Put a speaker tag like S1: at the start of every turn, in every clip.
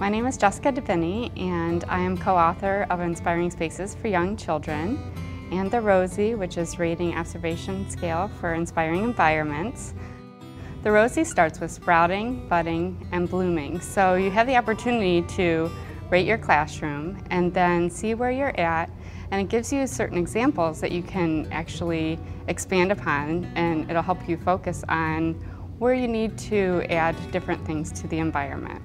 S1: My name is Jessica DeViney and I am co-author of Inspiring Spaces for Young Children and the ROSIE, which is Rating Observation Scale for Inspiring Environments. The ROSIE starts with sprouting, budding, and blooming. So you have the opportunity to rate your classroom and then see where you're at and it gives you certain examples that you can actually expand upon and it'll help you focus on where you need to add different things to the environment.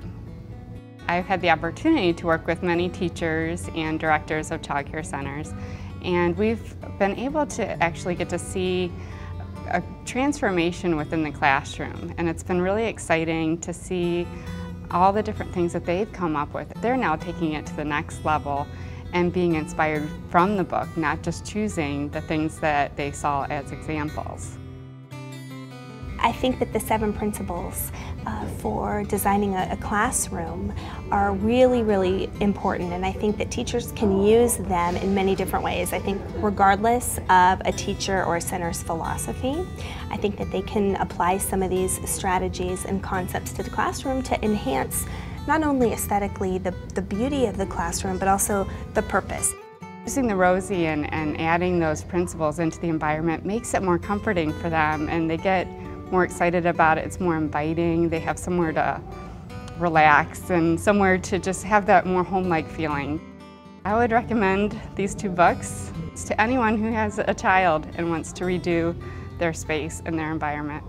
S1: I've had the opportunity to work with many teachers and directors of child care centers and we've been able to actually get to see a transformation within the classroom and it's been really exciting to see all the different things that they've come up with. They're now taking it to the next level and being inspired from the book, not just choosing the things that they saw as examples.
S2: I think that the seven principles uh, for designing a, a, classroom are really, really important and I think that teachers can use them in many different ways. I think regardless of a teacher or a center's philosophy, I think that they can apply some of these strategies and concepts to the classroom to enhance not only aesthetically the, the beauty of the classroom, but also the purpose.
S1: Using the ROSIE and, and adding those principles into the environment makes it more comforting for them and they get more excited about it. It's more inviting. They have somewhere to relax and somewhere to just have that more home-like feeling. I would recommend these two books to anyone who has a child and wants to redo their space and their environment.